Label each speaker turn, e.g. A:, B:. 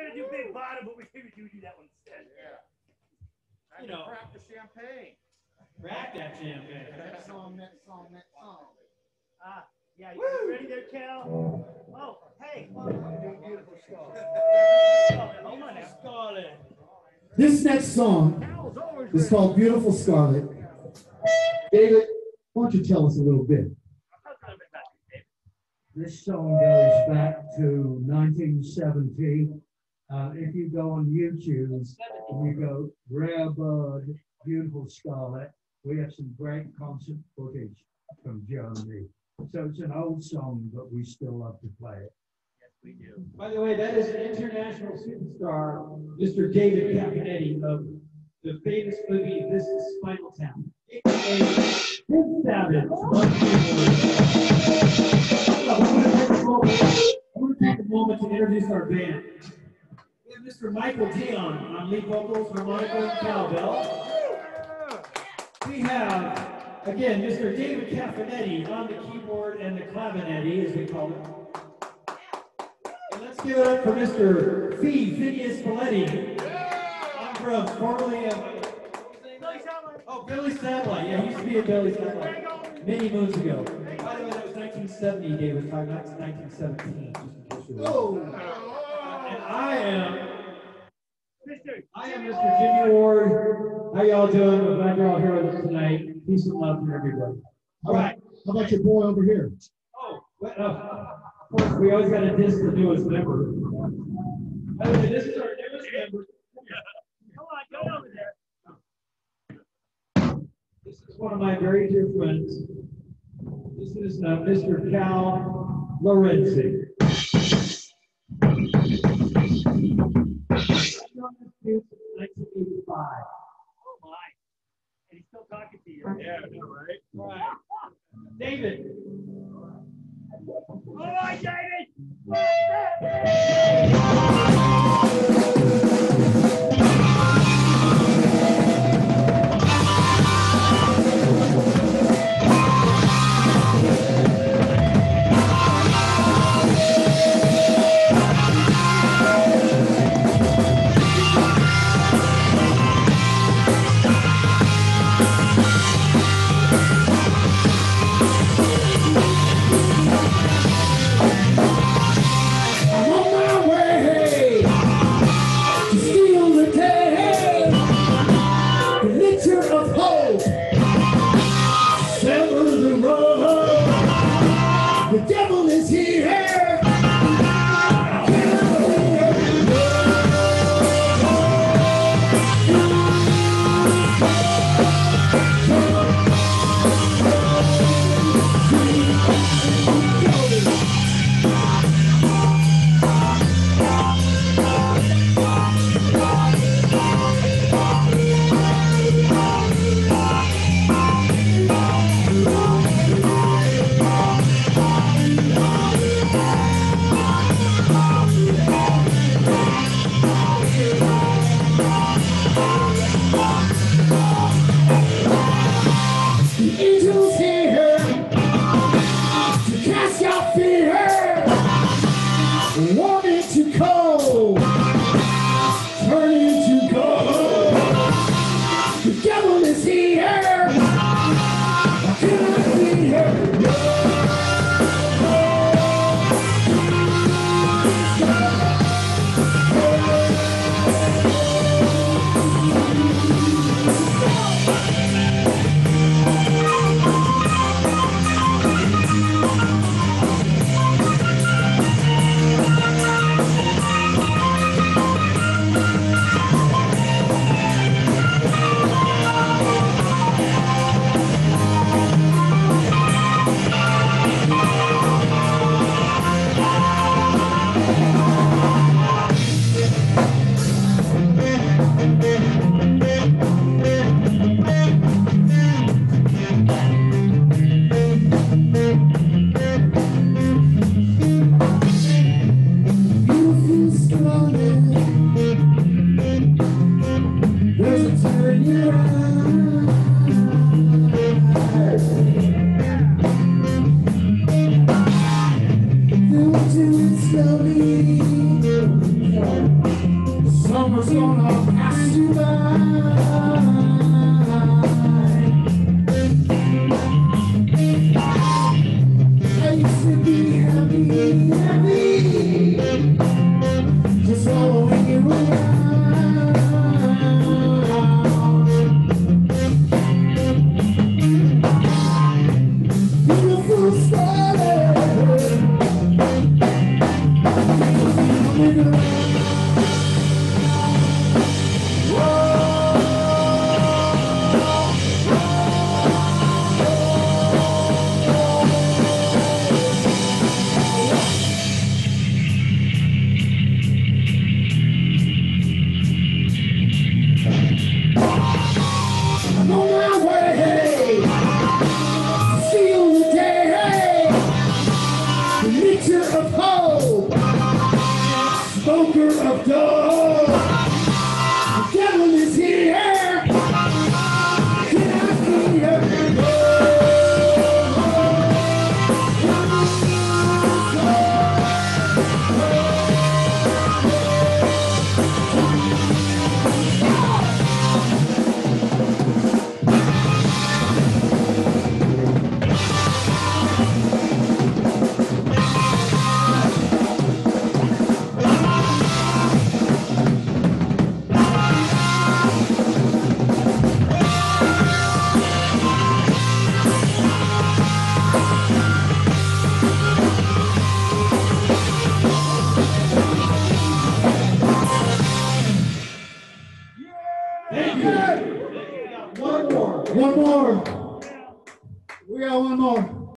A: gonna do Big Bottom, but we're gonna do that one instead.
B: Yeah.
C: You
B: You
C: know.
B: know. Crack the champagne.
C: Crack that champagne.
B: That song, that song, that song.
A: Ah, yeah, you ready there, Cal? Oh, hey.
B: Beautiful
A: Oh, Hold on.
C: Scarlet.
D: This next song is called Beautiful Scarlet. David, why don't you tell us a little bit?
E: This song goes back to 1970. Uh, if you go on YouTube and you go Rare Bird, Beautiful Scarlet, we have some great concert footage from Germany. So it's an old song, but we still love to play it.
A: Yes, we do.
C: By the way, that is an international superstar, Mr. David Kaffinetti of the famous movie This is Spinal Tap. AKA Prince Savage on keyboard. I want to take a moment to introduce our band. Mr. Michael Dion on lead vocals, harmonica, cowbell. We have, again, Mr. David Kaffinetti on the keyboard and the clavinetti, as we call it. And let's give it up for Mr. Fee Phineas Paletti. I'm from formerly of, oh, Billy Satellite. Yeah, he used to be a Billy Satellite many moons ago. By the way, that was 1970, David, not 1917, just in case wondering. And I am I am Mr. Jimmy Ward. How y'all doing? I'm glad you're all here with us tonight. Peace and love from everybody.
D: All right. how about your boy over here?
C: Oh, well, uh, of course, we always got to diss the newest member. By the way, this is our newest member.
A: come on, go over there.
C: This is one of my very dear friends. This is uh, Mr. Cal Lorenzi. Since 1985.
A: Oh my. And he's still talking to you.
B: Yeah, right?
C: Right. David.
A: All right, David.
F: Summer's gonna pass you by.